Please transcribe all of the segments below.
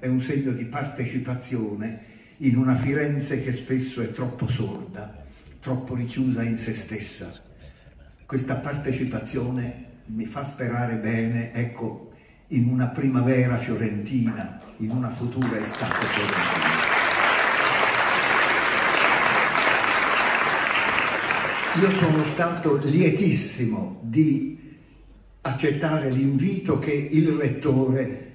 è un segno di partecipazione in una Firenze che spesso è troppo sorda, troppo richiusa in se stessa. Questa partecipazione mi fa sperare bene, ecco, in una primavera fiorentina, in una futura estate fiorentina. Io sono stato lietissimo di accettare l'invito che il Rettore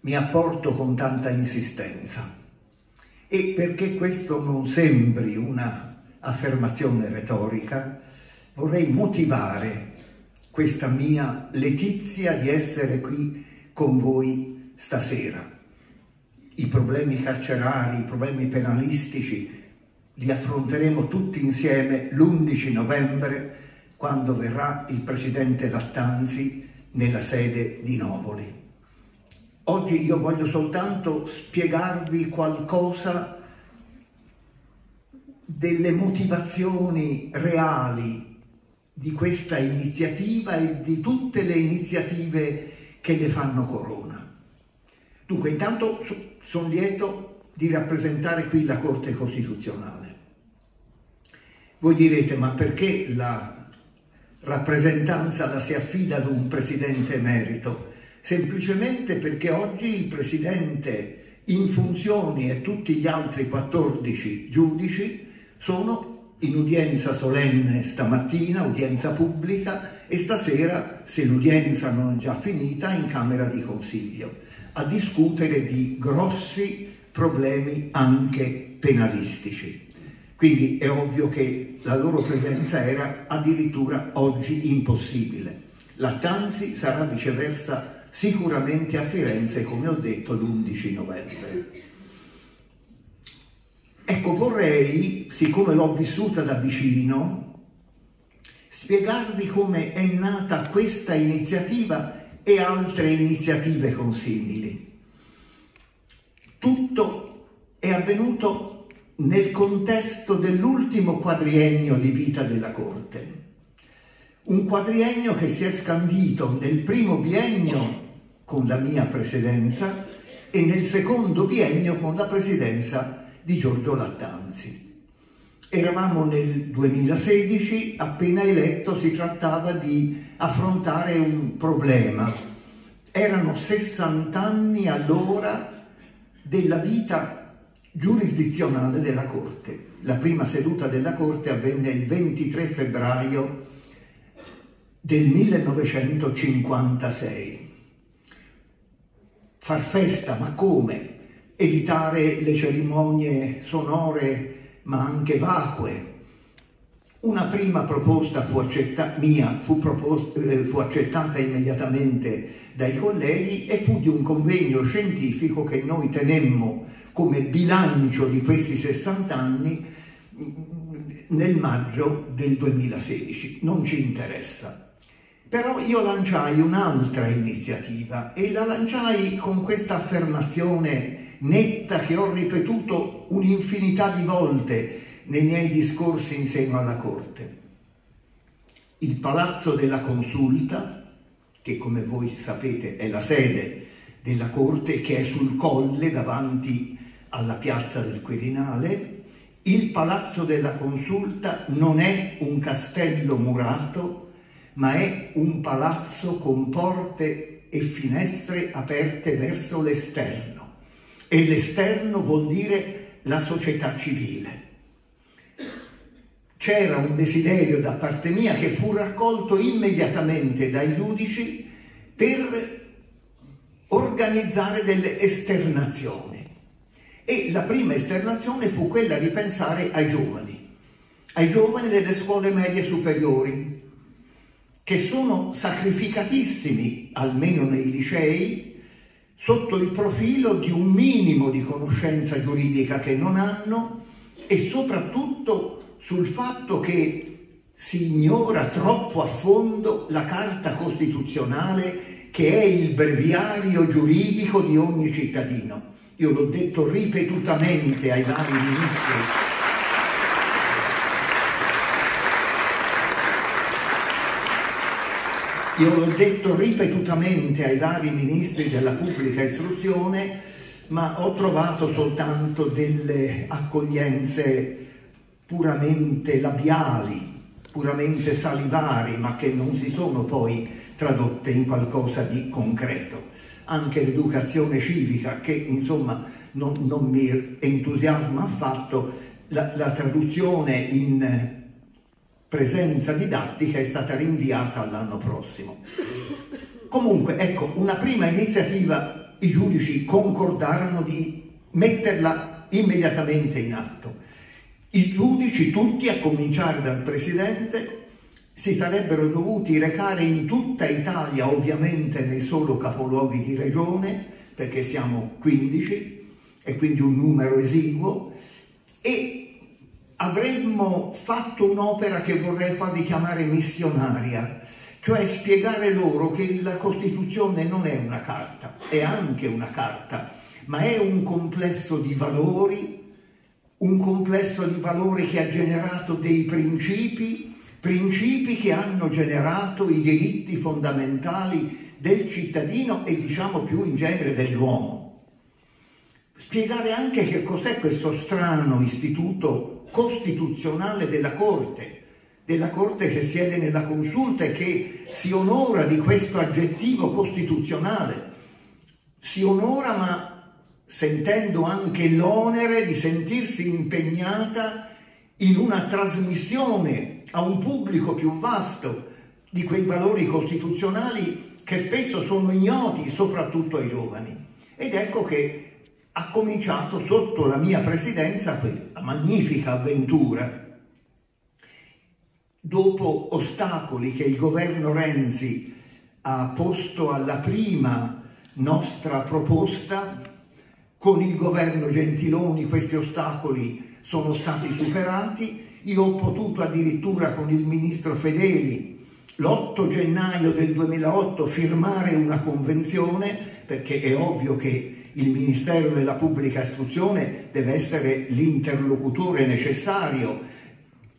mi ha porto con tanta insistenza e perché questo non sembri una affermazione retorica, vorrei motivare questa mia letizia di essere qui con voi stasera. I problemi carcerari, i problemi penalistici li affronteremo tutti insieme l'11 novembre quando verrà il Presidente Lattanzi nella sede di Novoli. Oggi io voglio soltanto spiegarvi qualcosa delle motivazioni reali di questa iniziativa e di tutte le iniziative che le fanno corona. Dunque, intanto sono lieto di rappresentare qui la Corte Costituzionale. Voi direte, ma perché la rappresentanza la si affida ad un Presidente emerito? Semplicemente perché oggi il Presidente in funzioni e tutti gli altri 14 giudici sono in udienza solenne stamattina, udienza pubblica e stasera, se l'udienza non è già finita, in Camera di Consiglio, a discutere di grossi problemi anche penalistici. Quindi è ovvio che la loro presenza era addirittura oggi impossibile. Lattanzi sarà viceversa sicuramente a Firenze, come ho detto, l'11 novembre. Ecco, vorrei, siccome l'ho vissuta da vicino, spiegarvi come è nata questa iniziativa e altre iniziative consimili. Tutto è avvenuto nel contesto dell'ultimo quadriennio di vita della Corte. Un quadriennio che si è scandito nel primo biennio con la mia presidenza e nel secondo biennio con la presidenza di Giorgio Lattanzi. Eravamo nel 2016, appena eletto si trattava di affrontare un problema. Erano 60 anni allora della vita giurisdizionale della Corte. La prima seduta della Corte avvenne il 23 febbraio del 1956 far festa, ma come? Evitare le cerimonie sonore ma anche vacue. Una prima proposta fu accetta, mia fu, proposta, eh, fu accettata immediatamente dai colleghi e fu di un convegno scientifico che noi tenemmo come bilancio di questi 60 anni nel maggio del 2016. Non ci interessa. Però io lanciai un'altra iniziativa e la lanciai con questa affermazione netta che ho ripetuto un'infinità di volte nei miei discorsi in seno alla Corte. Il Palazzo della Consulta, che come voi sapete è la sede della Corte, che è sul colle davanti alla piazza del Quirinale, il Palazzo della Consulta non è un castello murato, ma è un palazzo con porte e finestre aperte verso l'esterno e l'esterno vuol dire la società civile. C'era un desiderio da parte mia che fu raccolto immediatamente dai giudici per organizzare delle esternazioni. E la prima esternazione fu quella di pensare ai giovani, ai giovani delle scuole medie superiori, che sono sacrificatissimi, almeno nei licei, sotto il profilo di un minimo di conoscenza giuridica che non hanno e soprattutto sul fatto che si ignora troppo a fondo la Carta Costituzionale che è il breviario giuridico di ogni cittadino. Io l'ho detto ripetutamente ai vari ministri Io l'ho detto ripetutamente ai vari ministri della pubblica istruzione, ma ho trovato soltanto delle accoglienze puramente labiali, puramente salivari, ma che non si sono poi tradotte in qualcosa di concreto. Anche l'educazione civica, che insomma non, non mi entusiasma affatto, la, la traduzione in presenza didattica è stata rinviata all'anno prossimo. Comunque, ecco, una prima iniziativa i giudici concordarono di metterla immediatamente in atto. I giudici, tutti, a cominciare dal Presidente, si sarebbero dovuti recare in tutta Italia, ovviamente nei solo capoluoghi di regione, perché siamo 15 e quindi un numero esiguo, e avremmo fatto un'opera che vorrei quasi chiamare missionaria, cioè spiegare loro che la Costituzione non è una carta, è anche una carta, ma è un complesso di valori, un complesso di valori che ha generato dei principi, principi che hanno generato i diritti fondamentali del cittadino e diciamo più in genere dell'uomo. Spiegare anche che cos'è questo strano istituto costituzionale della Corte, della Corte che siede nella consulta e che si onora di questo aggettivo costituzionale. Si onora ma sentendo anche l'onere di sentirsi impegnata in una trasmissione a un pubblico più vasto di quei valori costituzionali che spesso sono ignoti soprattutto ai giovani. Ed ecco che ha cominciato sotto la mia presidenza quella magnifica avventura. Dopo ostacoli che il governo Renzi ha posto alla prima nostra proposta, con il governo Gentiloni questi ostacoli sono stati superati. Io ho potuto addirittura con il ministro Fedeli l'8 gennaio del 2008 firmare una convenzione perché è ovvio che il Ministero della Pubblica Istruzione deve essere l'interlocutore necessario,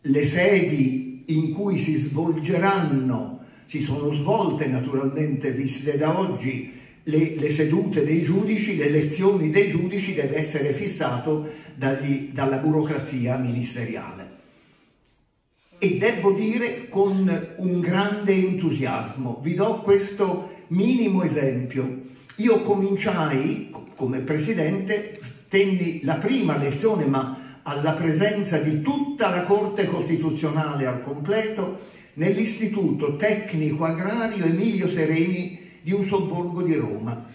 le sedi in cui si svolgeranno, si sono svolte naturalmente viste da oggi, le, le, sedute dei giudici, le lezioni dei giudici deve essere fissato dagli, dalla burocrazia ministeriale. E devo dire con un grande entusiasmo, vi do questo minimo esempio. Io cominciai come presidente tenni la prima lezione, ma alla presenza di tutta la Corte Costituzionale al completo, nell'Istituto Tecnico Agrario Emilio Sereni di un sobborgo di Roma.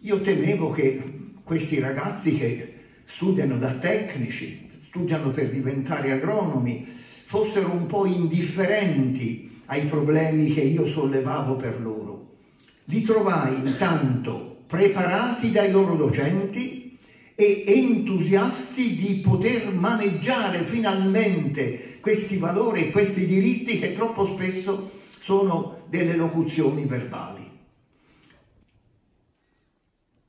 Io temevo che questi ragazzi che studiano da tecnici, studiano per diventare agronomi, fossero un po' indifferenti ai problemi che io sollevavo per loro. Li trovai intanto preparati dai loro docenti e entusiasti di poter maneggiare finalmente questi valori e questi diritti che troppo spesso sono delle locuzioni verbali.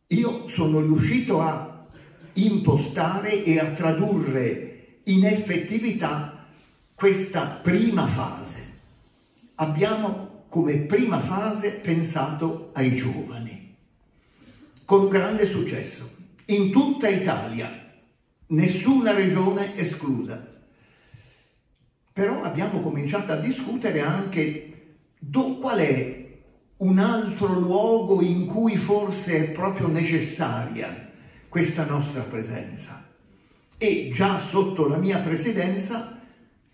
Io sono riuscito a impostare e a tradurre in effettività questa prima fase. Abbiamo come prima fase pensato ai giovani con grande successo, in tutta Italia, nessuna regione esclusa. Però abbiamo cominciato a discutere anche do, qual è un altro luogo in cui forse è proprio necessaria questa nostra presenza. E già sotto la mia presidenza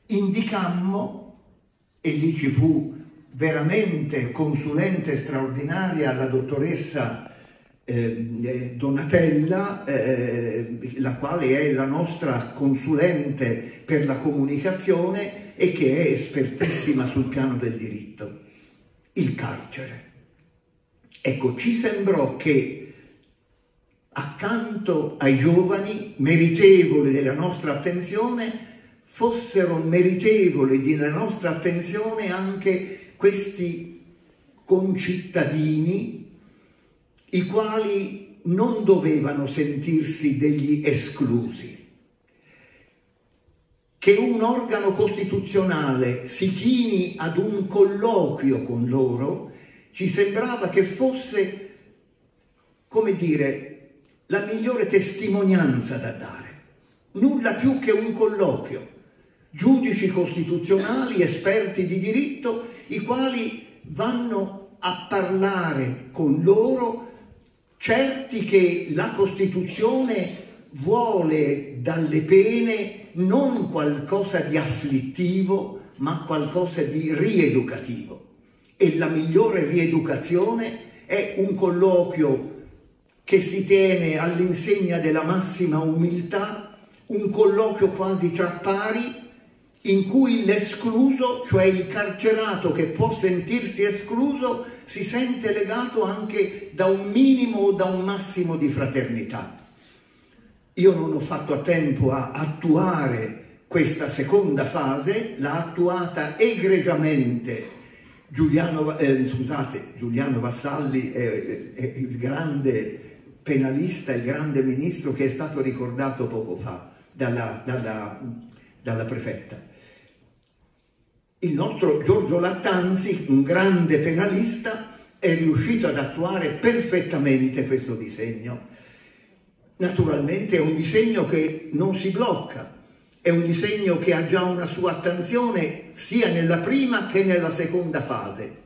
indicammo, e lì ci fu veramente consulente straordinaria la dottoressa Ehm, eh, Donatella, eh, la quale è la nostra consulente per la comunicazione e che è espertissima sul piano del diritto, il carcere. Ecco, ci sembrò che accanto ai giovani meritevoli della nostra attenzione fossero meritevoli della nostra attenzione anche questi concittadini i quali non dovevano sentirsi degli esclusi. Che un organo costituzionale si chini ad un colloquio con loro ci sembrava che fosse, come dire, la migliore testimonianza da dare, nulla più che un colloquio, giudici costituzionali, esperti di diritto, i quali vanno a parlare con loro certi che la Costituzione vuole dalle pene non qualcosa di afflittivo, ma qualcosa di rieducativo. E la migliore rieducazione è un colloquio che si tiene all'insegna della massima umiltà, un colloquio quasi tra pari, in cui l'escluso, cioè il carcerato che può sentirsi escluso, si sente legato anche da un minimo o da un massimo di fraternità. Io non ho fatto a tempo a attuare questa seconda fase, l'ha attuata egregiamente Giuliano, eh, scusate, Giuliano Vassalli è, è il grande penalista, il grande ministro che è stato ricordato poco fa dalla, dalla, dalla prefetta. Il nostro Giorgio Lattanzi, un grande penalista, è riuscito ad attuare perfettamente questo disegno. Naturalmente è un disegno che non si blocca, è un disegno che ha già una sua attenzione sia nella prima che nella seconda fase.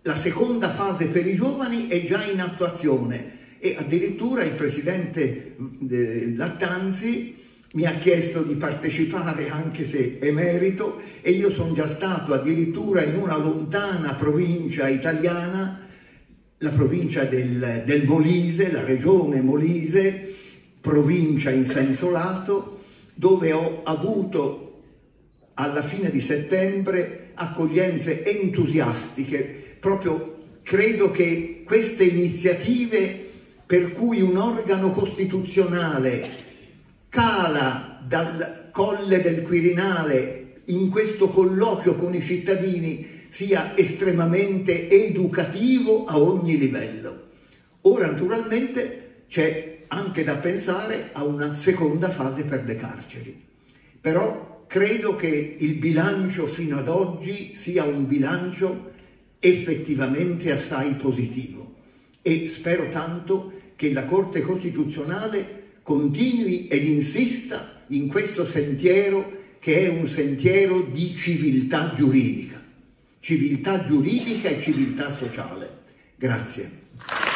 La seconda fase per i giovani è già in attuazione e addirittura il presidente eh, Lattanzi mi ha chiesto di partecipare anche se emerito e io sono già stato addirittura in una lontana provincia italiana, la provincia del, del Molise, la regione Molise, provincia in senso lato, dove ho avuto alla fine di settembre accoglienze entusiastiche. Proprio credo che queste iniziative per cui un organo costituzionale cala dal colle del Quirinale in questo colloquio con i cittadini sia estremamente educativo a ogni livello. Ora naturalmente c'è anche da pensare a una seconda fase per le carceri. Però credo che il bilancio fino ad oggi sia un bilancio effettivamente assai positivo e spero tanto che la Corte Costituzionale continui ed insista in questo sentiero che è un sentiero di civiltà giuridica, civiltà giuridica e civiltà sociale. Grazie.